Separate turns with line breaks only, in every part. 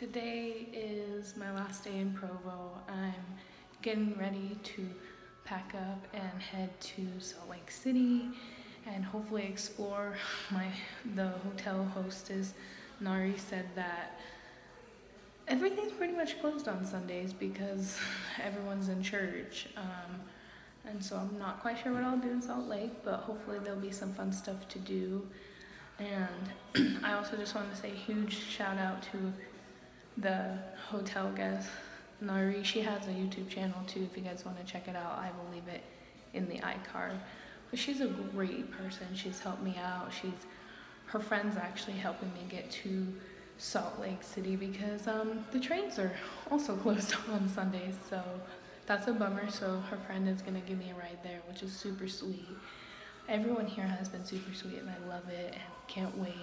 Today is my last day in Provo. I'm getting ready to pack up and head to Salt Lake City and hopefully explore my the hotel hostess Nari said that everything's pretty much closed on Sundays because everyone's in church. Um, and so I'm not quite sure what I'll do in Salt Lake, but hopefully there'll be some fun stuff to do. And I also just want to say a huge shout out to the hotel guest, Nari. She has a YouTube channel too if you guys want to check it out. I will leave it in the iCard. But she's a great person. She's helped me out. She's her friends actually helping me get to Salt Lake City because um, the trains are also closed on Sundays. So that's a bummer. So her friend is gonna give me a ride there, which is super sweet. Everyone here has been super sweet and I love it and can't wait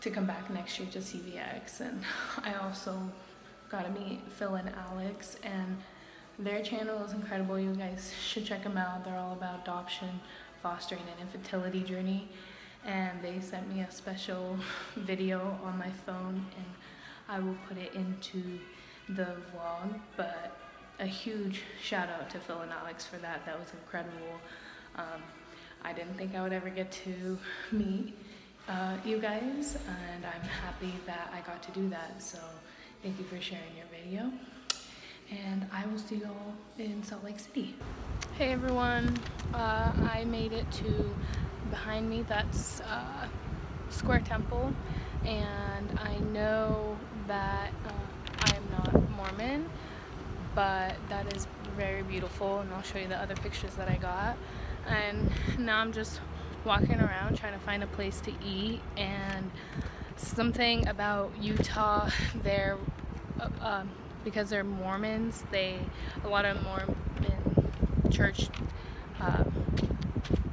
to come back next year to CVX. And I also got to meet Phil and Alex, and their channel is incredible. You guys should check them out. They're all about adoption, fostering, and infertility journey. And they sent me a special video on my phone, and I will put it into the vlog. But a huge shout out to Phil and Alex for that. That was incredible. Um, I didn't think I would ever get to meet uh, you guys and I'm happy that I got to do that. So thank you for sharing your video. And I will see you all in Salt Lake City. Hey everyone, uh, I made it to behind me. That's uh, Square Temple. And I know that uh, I am not Mormon but that is very beautiful and I'll show you the other pictures that I got. And now I'm just walking around trying to find a place to eat and something about Utah there uh, um, because they're Mormons they a lot of Mormon church uh,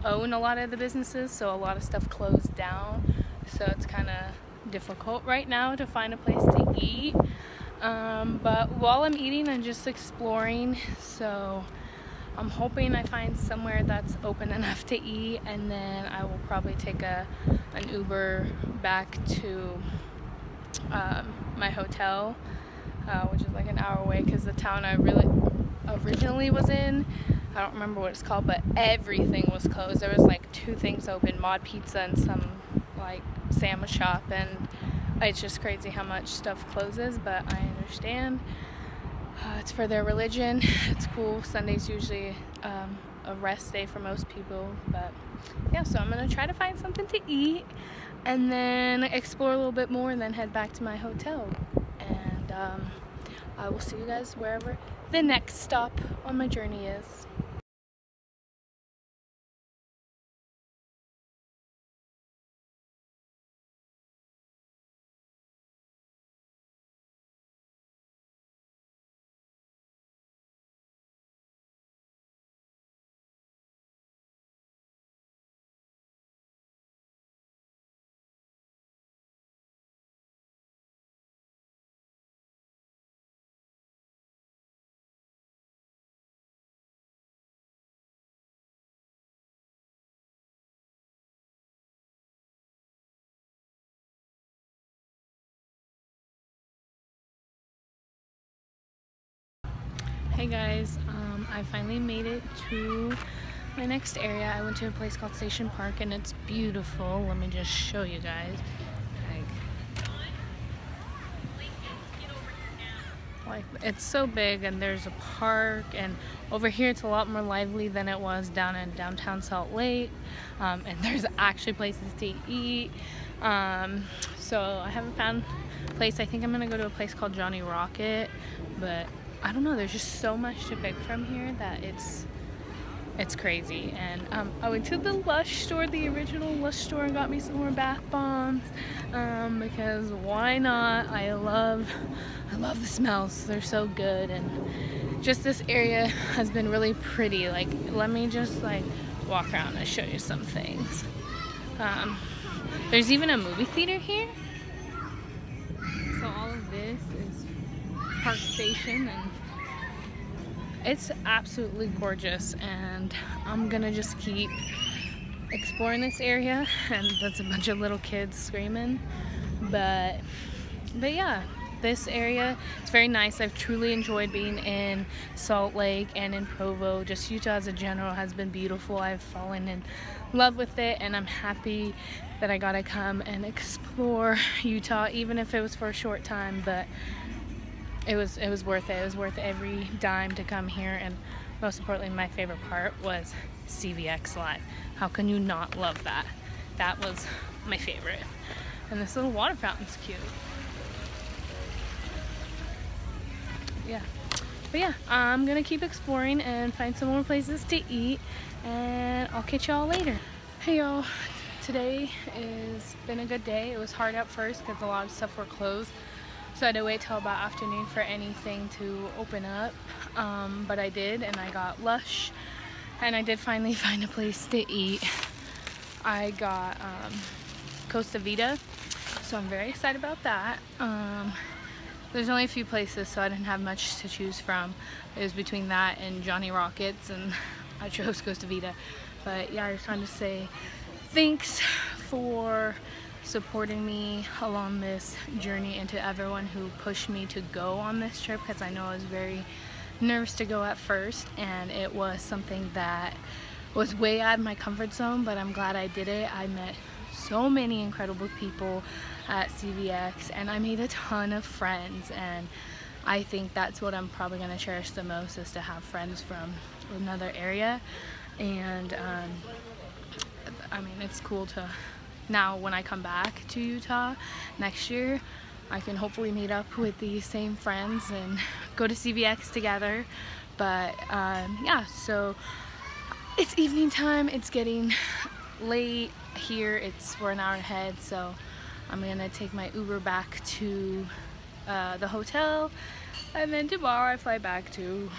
own a lot of the businesses so a lot of stuff closed down. So it's kind of difficult right now to find a place to eat. Um, but while I'm eating I'm just exploring. So I'm hoping I find somewhere that's open enough to eat and then I will probably take a an Uber back to um, my hotel uh, which is like an hour away because the town I really originally was in I don't remember what it's called but everything was closed. There was like two things open Mod Pizza and some like sandwich shop and it's just crazy how much stuff closes but I understand uh, it's for their religion. It's cool. Sunday's usually um, a rest day for most people. But yeah, so I'm to try to find something to eat and then explore a little bit more and then head back to my hotel. And um, I will see you guys wherever the next stop on my journey is. Hey guys, um, I finally made it to my next area. I went to a place called Station Park and it's beautiful. Let me just show you guys. Like, it's so big and there's a park and over here it's a lot more lively than it was down in downtown Salt Lake um, and there's actually places to eat um, so I haven't found a place I think I'm gonna go to a place called Johnny Rocket but I don't know, there's just so much to pick from here that it's it's crazy. And um, I went to the Lush store, the original Lush store, and got me some more bath bombs um, because why not? I love, I love the smells. They're so good, and just this area has been really pretty. Like, let me just like walk around and show you some things. Um, there's even a movie theater here. So all of this is Park Station and it's absolutely gorgeous and I'm gonna just keep exploring this area and that's a bunch of little kids screaming but but yeah this area. It's very nice. I've truly enjoyed being in Salt Lake and in Provo. Just Utah as a general has been beautiful. I've fallen in love with it and I'm happy that I got to come and explore Utah even if it was for a short time but it was it was worth it. It was worth every dime to come here and most importantly my favorite part was CVX Live. How can you not love that? That was my favorite. And this little water fountain's cute. Yeah. But yeah, I'm gonna keep exploring and find some more places to eat and I'll catch y'all later. Hey y'all, today has been a good day. It was hard at first because a lot of stuff were closed. So I had to wait till about afternoon for anything to open up. Um, but I did and I got Lush and I did finally find a place to eat. I got um, Costa Vida, so I'm very excited about that. Um, there's only a few places, so I didn't have much to choose from. It was between that and Johnny Rockets, and I chose Costa Vida. But yeah, I just wanted to say thanks for supporting me along this journey and to everyone who pushed me to go on this trip because I know I was very nervous to go at first and it was something that was way out of my comfort zone, but I'm glad I did it. I met so many incredible people at CVX and I made a ton of friends and I think that's what I'm probably going to cherish the most is to have friends from another area and um, I mean it's cool to now when I come back to Utah next year I can hopefully meet up with these same friends and go to CVX together. But um, yeah so it's evening time. It's getting late here. It's we're an hour ahead so I'm gonna take my Uber back to uh, the hotel. And then tomorrow I fly back to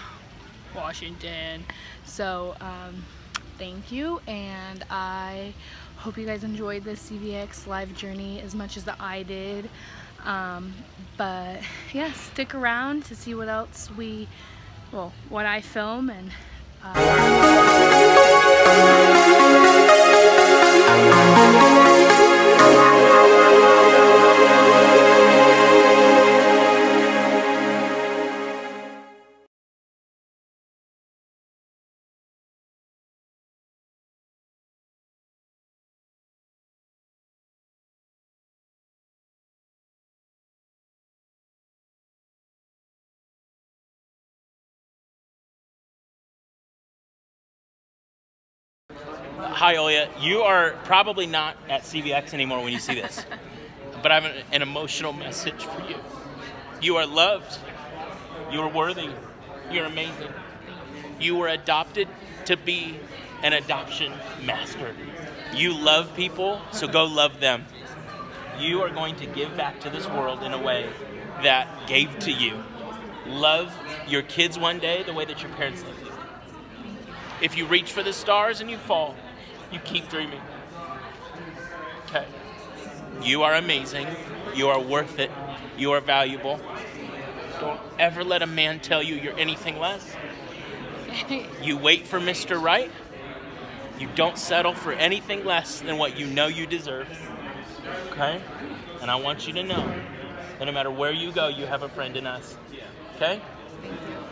Washington. So um, thank you and I hope you guys enjoyed this CVX live journey as much as I did. Um, but yeah stick around to see what else we well what I film and
Hi, Olya. You are probably not at CVX anymore when you see this, but I have an, an emotional message for you. You are loved. You are worthy. You're amazing. You were adopted to be an adoption master. You love people, so go love them. You are going to give back to this world in a way that gave to you. Love your kids one day the way that your parents loved you. If you reach for the stars and you fall, you keep dreaming. Okay. You are amazing. You are worth it. You are valuable. Don't ever let a man tell you you're anything less. you wait for Mr. Right. You don't settle for anything less than what you know you deserve. Okay? And I want you to know that no matter where you go, you have a friend in us. Okay?
Thank you.